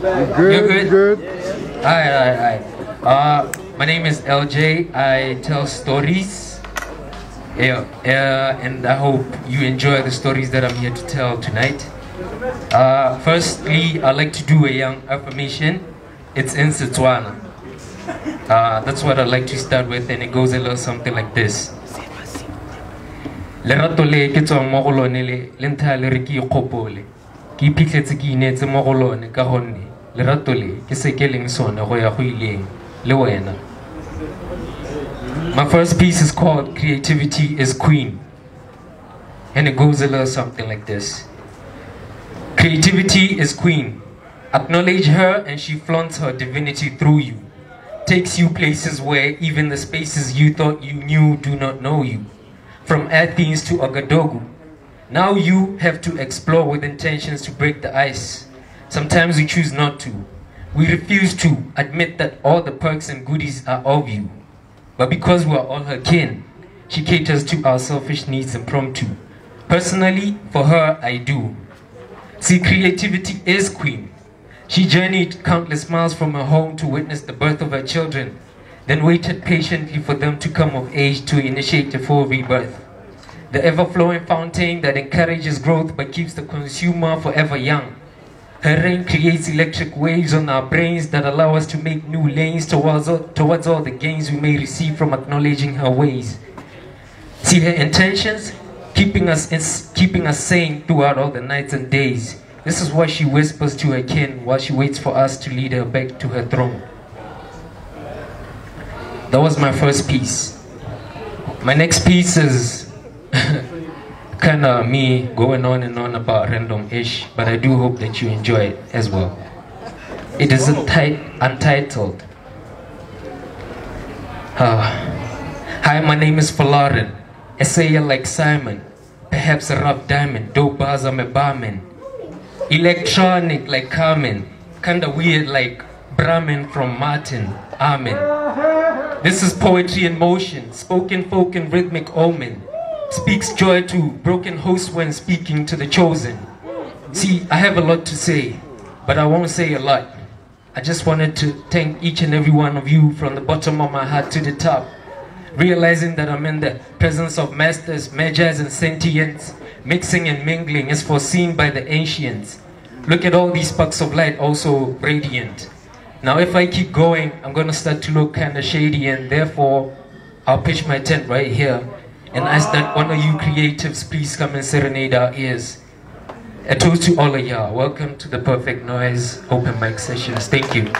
Good, You're good? good. Alright, alright, alright. Uh, my name is LJ. I tell stories. Yeah, uh, and I hope you enjoy the stories that I'm here to tell tonight. Uh, firstly, I'd like to do a young affirmation. It's in Setswana. Uh, that's what I'd like to start with, and it goes a little something like this. lerato le ke tswang mo go lone le le ntlha le re ke ikgopole ke iphitlhetse ke inetse mo go lone ka gonne lerato le ke se ke leng sone go ya go ileng le wena. My first piece is called creativity is queen and it goes a little something like this. Creativity is queen. Acknowledge her and she flaunts her divinity through you. Takes you places where even the spaces you thought you knew do not know you. From Athens to Ouagadougou. Now you have to explore with intentions to break the ice. Sometimes we choose not to. We refuse to admit that all the perks and goodies are of you. But because we are all her kin, she caters to our selfish needs and impromptu. Personally, for her, I do. See, creativity is queen. She journeyed countless miles from her home to witness the birth of her children then waited patiently for them to come of age to initiate a full rebirth. The ever-flowing fountain that encourages growth but keeps the consumer forever young. Her rain creates electric waves on our brains that allow us to make new lanes towards, towards all the gains we may receive from acknowledging her ways. See her intentions? Keeping us, keeping us sane throughout all the nights and days. This is what she whispers to her kin while she waits for us to lead her back to her throne. That was my first piece. My next piece is kind of me going on and on about random-ish, but I do hope that you enjoy it as well. It is untitled. Uh, Hi, my name is Falarin, a sayer like Simon, perhaps a rough diamond, dope bars I'm a barman. Electronic like Carmen, kinda weird like Bruh-Man from Martin, Amen. This is poetry in motion, spoken folk and rhythmic omen. Speaks joy to broken hosts when speaking to the chosen. See, I have a lot to say, but I won't say a lot. I just wanted to thank each and every one of you from the bottom of my heart to the top. Realizing that I'm in the presence of masters, magi's, and sentients, mixing and mingling is foreseen by the ancients. Look at all these sparks of light, also radiant. Now, if I keep going, I'm gonna start to look kind of shady, and therefore, I'll pitch my tent right here and ask that one of you creatives please come and serenade our ears. A toast to all of y'all. Welcome to the Perfect Noise Open Mic Sessions. Thank you.